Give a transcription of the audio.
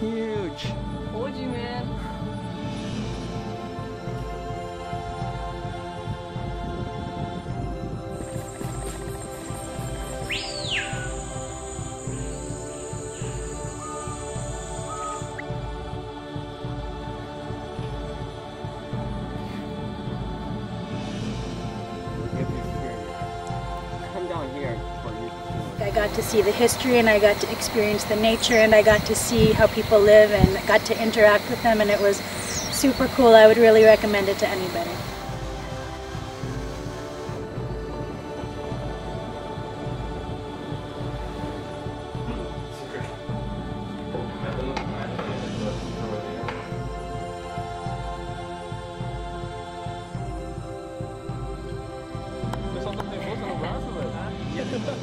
Huge. Man. Here. I got to see the history and I got to experience the nature and I got to see how people live and got to interact with them and it was super cool. I would really recommend it to anybody.